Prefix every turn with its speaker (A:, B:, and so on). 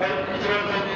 A: Ben
B: itiraz